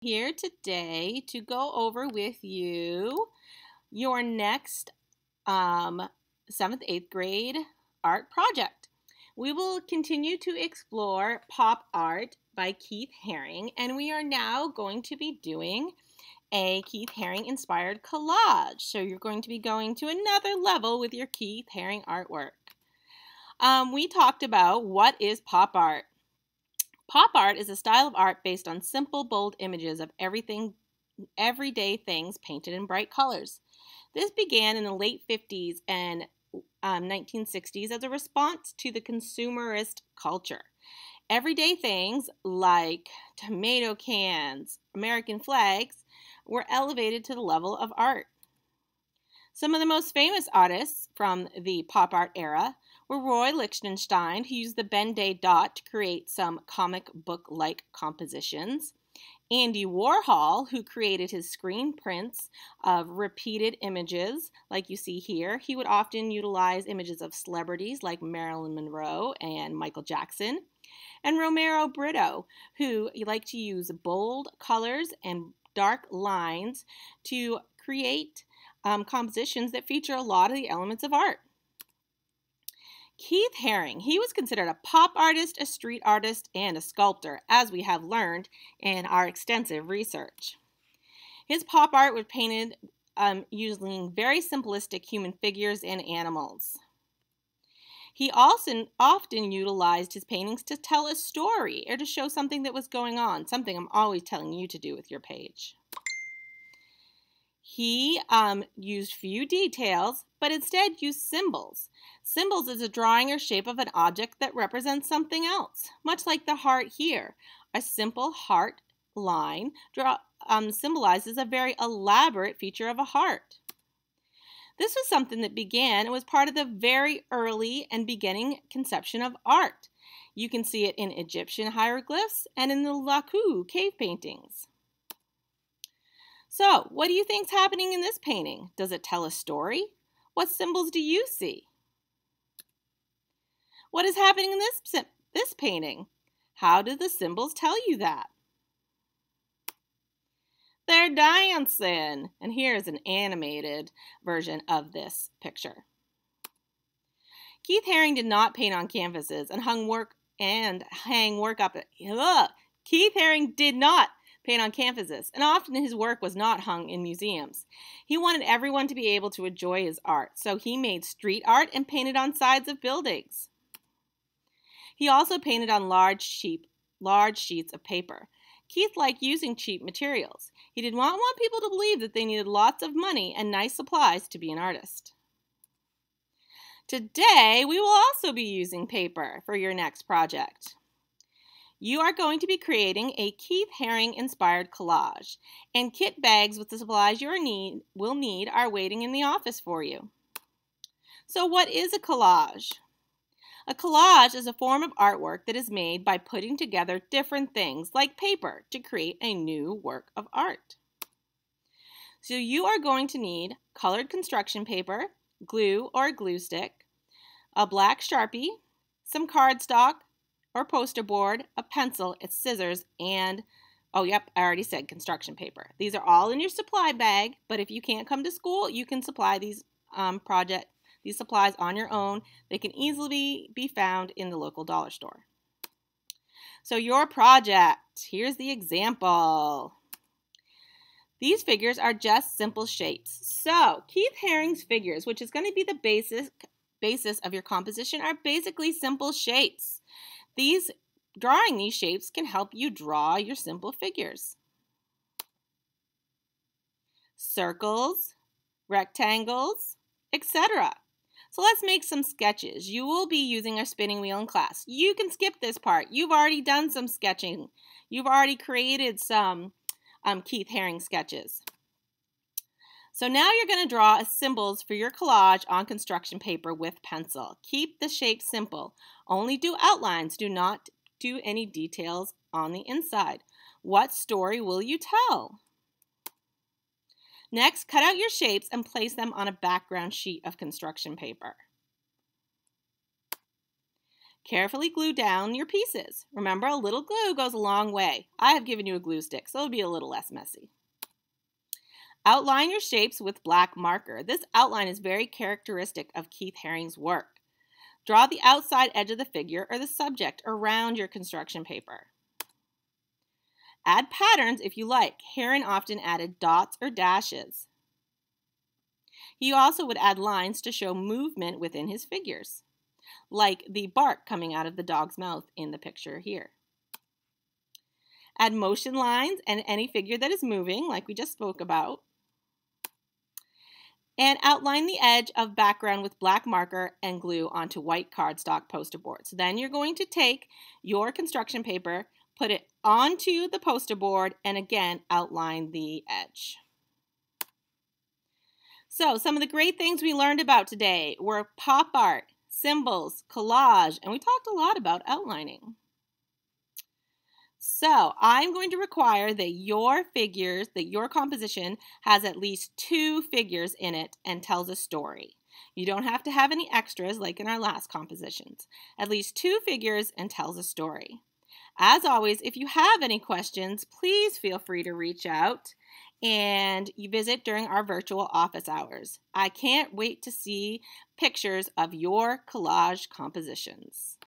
here today to go over with you your next um, 7th, 8th grade art project. We will continue to explore pop art by Keith Haring, and we are now going to be doing a Keith Haring inspired collage. So you're going to be going to another level with your Keith Haring artwork. Um, we talked about what is pop art. Pop art is a style of art based on simple, bold images of everything, everyday things painted in bright colors. This began in the late 50s and um, 1960s as a response to the consumerist culture. Everyday things like tomato cans, American flags, were elevated to the level of art. Some of the most famous artists from the pop art era were Roy Lichtenstein, who used the Ben Day dot to create some comic book like compositions, Andy Warhol, who created his screen prints of repeated images, like you see here. He would often utilize images of celebrities like Marilyn Monroe and Michael Jackson. And Romero Britto, who liked to use bold colors and dark lines to create um, compositions that feature a lot of the elements of art. Keith Haring, he was considered a pop artist, a street artist, and a sculptor, as we have learned in our extensive research. His pop art was painted um, using very simplistic human figures and animals. He also often utilized his paintings to tell a story or to show something that was going on, something I'm always telling you to do with your page. He um, used few details, but instead used symbols. Symbols is a drawing or shape of an object that represents something else, much like the heart here. A simple heart line draw, um, symbolizes a very elaborate feature of a heart. This was something that began and was part of the very early and beginning conception of art. You can see it in Egyptian hieroglyphs and in the Lascaux cave paintings. So, what do you think's happening in this painting? Does it tell a story? What symbols do you see? What is happening in this, this painting? How do the symbols tell you that? They're dancing. And here's an animated version of this picture. Keith Haring did not paint on canvases and hung work and hang work up. Ugh. Keith Haring did not paint on canvases, and often his work was not hung in museums. He wanted everyone to be able to enjoy his art, so he made street art and painted on sides of buildings. He also painted on large, cheap, large sheets of paper. Keith liked using cheap materials. He did not want people to believe that they needed lots of money and nice supplies to be an artist. Today, we will also be using paper for your next project. You are going to be creating a Keith Haring inspired collage, and kit bags with the supplies you need, will need are waiting in the office for you. So, what is a collage? A collage is a form of artwork that is made by putting together different things like paper to create a new work of art. So, you are going to need colored construction paper, glue or glue stick, a black sharpie, some cardstock, or poster board, a pencil, its scissors, and oh, yep, I already said construction paper. These are all in your supply bag, but if you can't come to school, you can supply these um, project these supplies on your own. They can easily be found in the local dollar store. So your project, here's the example. These figures are just simple shapes. So Keith Haring's figures, which is going to be the basis, basis of your composition, are basically simple shapes. These drawing these shapes can help you draw your simple figures. Circles, rectangles, etc. So let's make some sketches. You will be using a spinning wheel in class. You can skip this part. You've already done some sketching. You've already created some um, Keith Haring sketches. So now you're going to draw symbols for your collage on construction paper with pencil. Keep the shape simple. Only do outlines. Do not do any details on the inside. What story will you tell? Next, cut out your shapes and place them on a background sheet of construction paper. Carefully glue down your pieces. Remember, a little glue goes a long way. I have given you a glue stick, so it'll be a little less messy. Outline your shapes with black marker. This outline is very characteristic of Keith Haring's work. Draw the outside edge of the figure or the subject around your construction paper. Add patterns if you like. Haring often added dots or dashes. He also would add lines to show movement within his figures, like the bark coming out of the dog's mouth in the picture here. Add motion lines and any figure that is moving, like we just spoke about and outline the edge of background with black marker and glue onto white cardstock poster board. So then you're going to take your construction paper, put it onto the poster board, and again outline the edge. So some of the great things we learned about today were pop art, symbols, collage, and we talked a lot about outlining. So I'm going to require that your figures, that your composition has at least two figures in it and tells a story. You don't have to have any extras like in our last compositions. At least two figures and tells a story. As always, if you have any questions, please feel free to reach out and you visit during our virtual office hours. I can't wait to see pictures of your collage compositions.